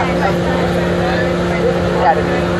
Dạ, gia đình